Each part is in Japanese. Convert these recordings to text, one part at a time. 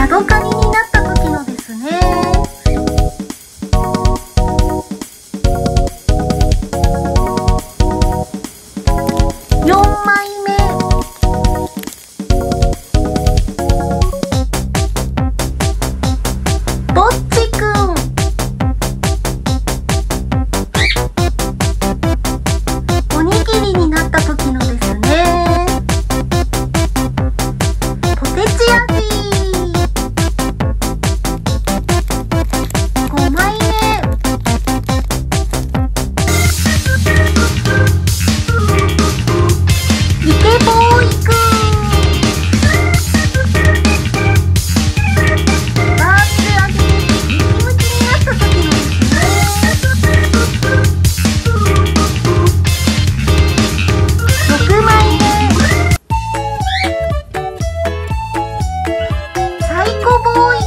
なごかみになっ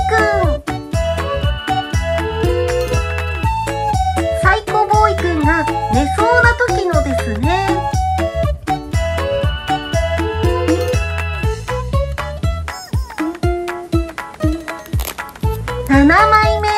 くんサイコボーイくんが寝そうな時のですね。7枚目。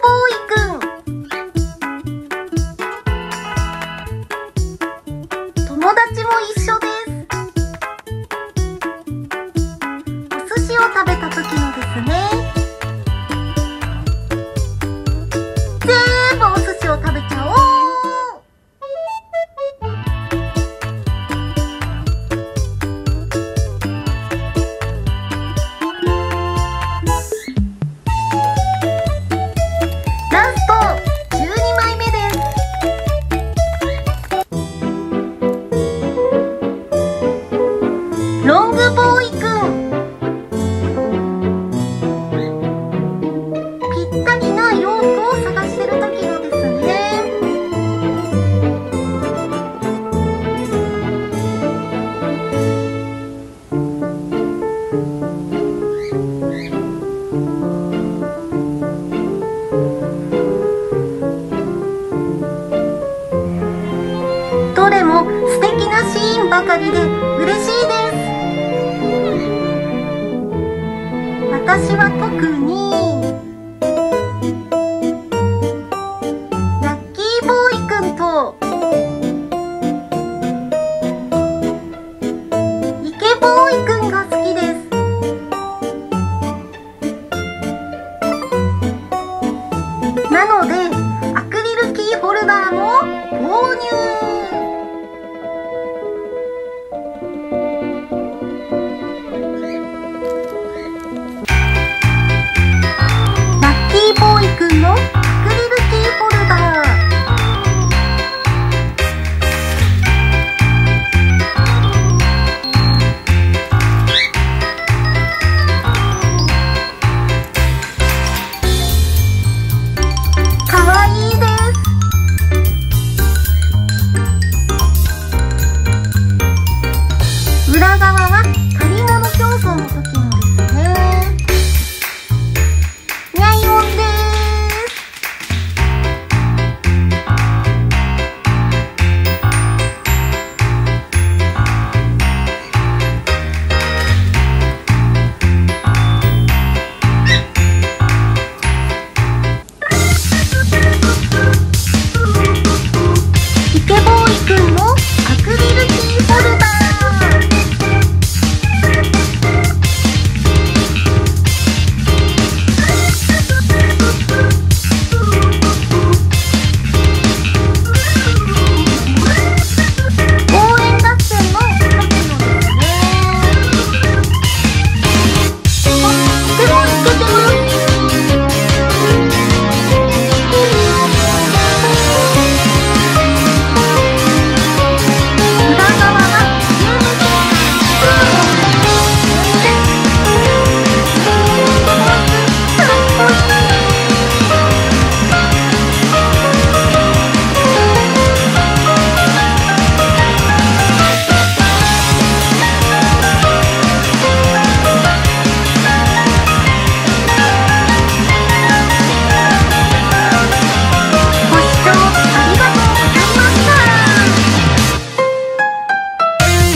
不。ばかりで嬉しいです。私は特に。